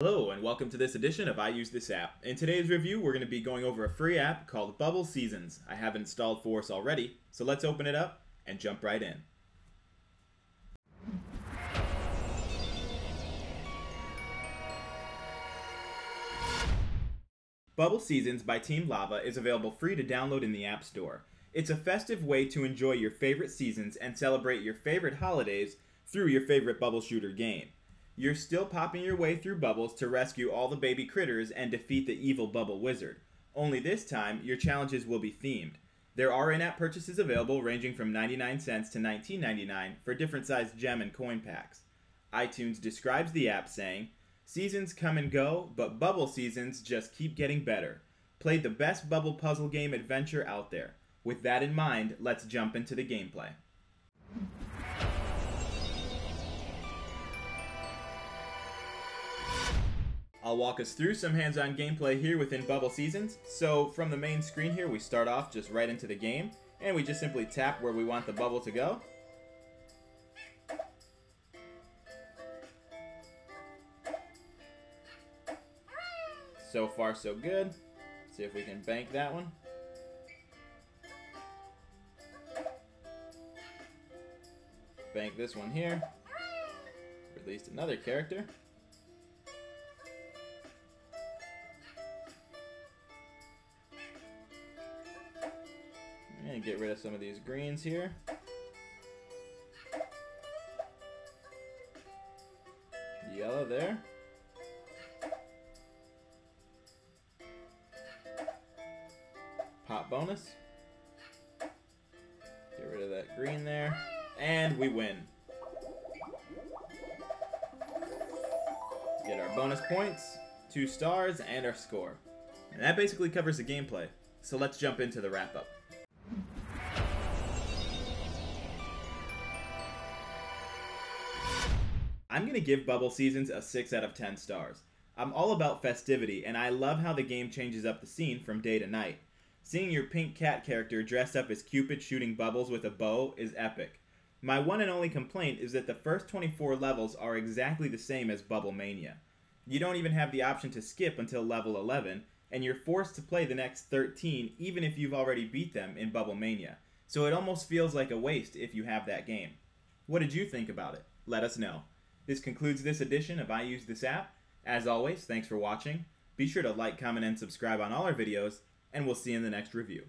Hello, and welcome to this edition of I Use This App. In today's review, we're going to be going over a free app called Bubble Seasons. I have it installed for us already, so let's open it up and jump right in. Bubble Seasons by Team Lava is available free to download in the App Store. It's a festive way to enjoy your favorite seasons and celebrate your favorite holidays through your favorite bubble shooter game. You're still popping your way through bubbles to rescue all the baby critters and defeat the evil bubble wizard. Only this time, your challenges will be themed. There are in app purchases available ranging from 99 cents to 19.99 for different sized gem and coin packs. iTunes describes the app saying, Seasons come and go, but bubble seasons just keep getting better. Play the best bubble puzzle game adventure out there. With that in mind, let's jump into the gameplay. I'll walk us through some hands-on gameplay here within Bubble Seasons. So from the main screen here, we start off just right into the game, and we just simply tap where we want the bubble to go. So far, so good. See if we can bank that one. Bank this one here. Released another character. And get rid of some of these greens here. Yellow there. Pop bonus. Get rid of that green there. And we win. Get our bonus points, two stars, and our score. And that basically covers the gameplay. So let's jump into the wrap up. I'm going to give Bubble Seasons a 6 out of 10 stars. I'm all about festivity, and I love how the game changes up the scene from day to night. Seeing your pink cat character dressed up as Cupid shooting bubbles with a bow is epic. My one and only complaint is that the first 24 levels are exactly the same as Bubble Mania. You don't even have the option to skip until level 11, and you're forced to play the next 13 even if you've already beat them in Bubble Mania. So it almost feels like a waste if you have that game. What did you think about it? Let us know. This concludes this edition of I Use This App. As always, thanks for watching. Be sure to like, comment, and subscribe on all our videos, and we'll see you in the next review.